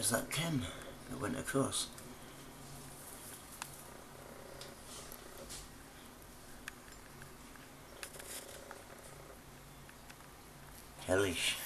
there's that chem that went across. Hellish.